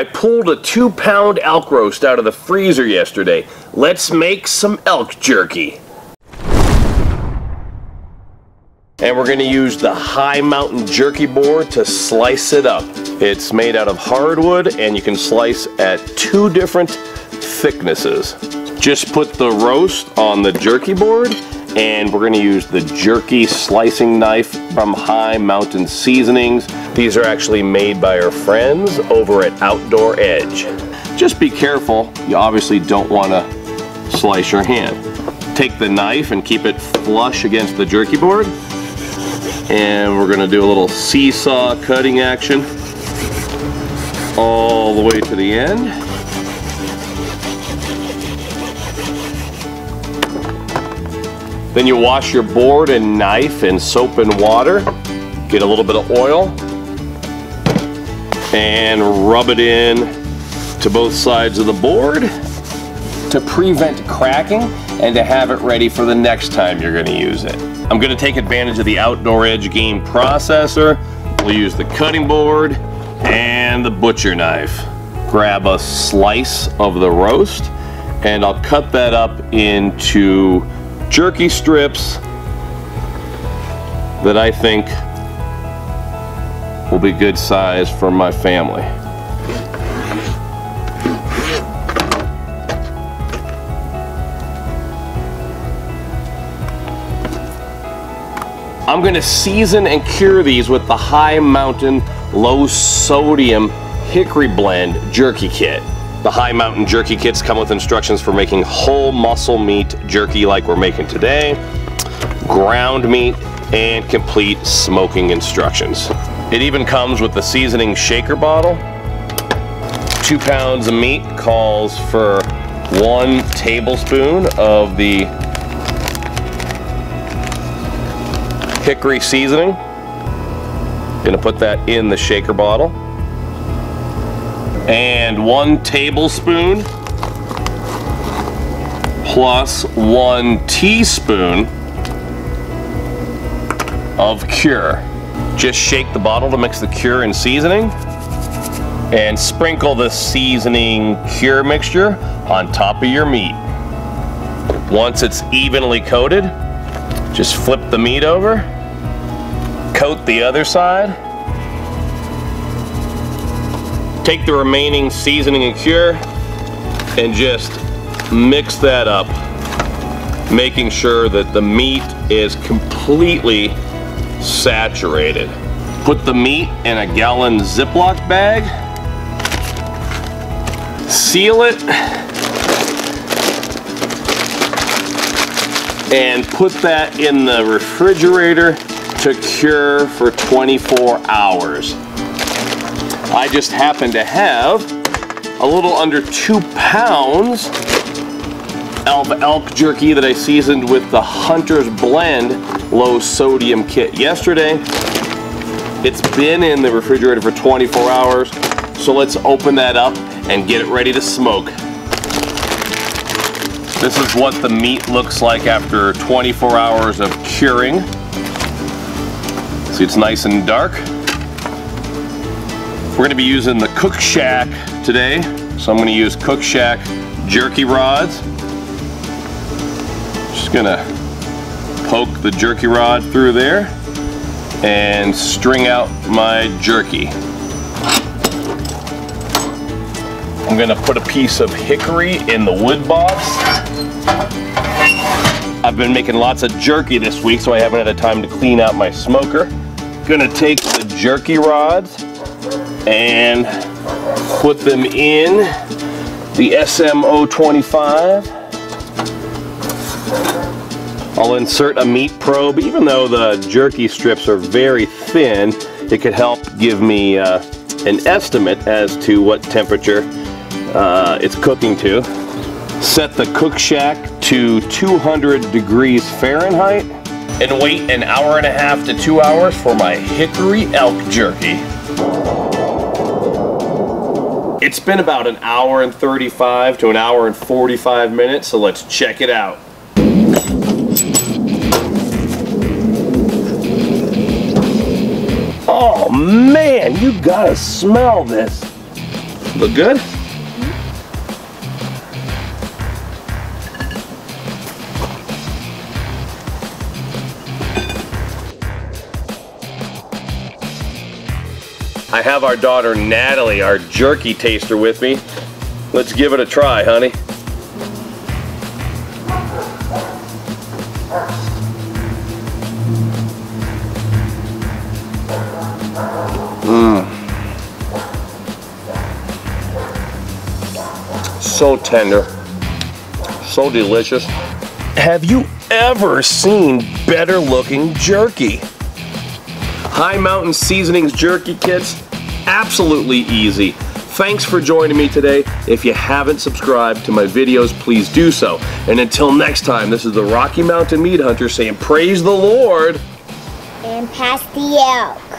I pulled a two pound elk roast out of the freezer yesterday. Let's make some elk jerky. And we're gonna use the Hi Mountain Jerky Board to slice it up. It's made out of hardwood and you can slice at two different thicknesses. Just put the roast on the jerky board and we're gonna use the jerky slicing knife from Hi Mountain Seasonings. These are actually made by our friends over at Outdoor Edge. Just be careful, you obviously don't wanna slice your hand. Take the knife and keep it flush against the jerky board. And we're gonna do a little seesaw cutting action all the way to the end. Then you wash your board and knife in soap and water. Get a little bit of oil and rub it in to both sides of the board to prevent cracking and to have it ready for the next time you're gonna use it. I'm gonna take advantage of the Outdoor Edge game processor. We'll use the cutting board and the butcher knife. Grab a slice of the roast and I'll cut that up into jerky strips that I think will be good size for my family. I'm gonna season and cure these with the Hi Mountain Low Sodium Hickory Blend Jerky Kit. The Hi Mountain Jerky Kits come with instructions for making whole muscle meat jerky like we're making today, ground meat, and complete smoking instructions. It even comes with the seasoning shaker bottle. Two pounds of meat calls for one tablespoon of the hickory seasoning. Gonna put that in the shaker bottle and one tablespoon plus one teaspoon of cure. Just shake the bottle to mix the cure and seasoning and sprinkle the seasoning cure mixture on top of your meat. Once it's evenly coated, just flip the meat over, coat the other side, Take the remaining seasoning and cure and just mix that up, making sure that the meat is completely saturated. Put the meat in a gallon Ziploc bag, seal it, and put that in the refrigerator to cure for 24 hours. I just happen to have a little under two pounds of elk jerky that I seasoned with the Hunter's Blend low sodium kit yesterday. It's been in the refrigerator for 24 hours, so let's open that up and get it ready to smoke. This is what the meat looks like after 24 hours of curing. See, it's nice and dark. We're gonna be using the Cookshack today. So I'm gonna use Cookshack jerky rods. Just gonna poke the jerky rod through there and string out my jerky. I'm gonna put a piece of hickory in the wood box. I've been making lots of jerky this week, so I haven't had a time to clean out my smoker. Gonna take the jerky rods and put them in the SM025. I'll insert a meat probe. Even though the jerky strips are very thin, it could help give me uh, an estimate as to what temperature uh, it's cooking to. Set the Cookshack to 200 degrees Fahrenheit and wait an hour and a half to two hours for my hickory elk jerky. It's been about an hour and 35 to an hour and 45 minutes, so let's check it out. Oh man, you gotta smell this. Look good? I have our daughter Natalie, our jerky taster with me. Let's give it a try, honey. Mmm. So tender. So delicious. Have you ever seen better looking jerky? Hi Mountain Seasonings Jerky Kits, absolutely easy. Thanks for joining me today. If you haven't subscribed to my videos, please do so. And until next time, this is the Rocky Mountain Meat Hunter saying praise the Lord. And out.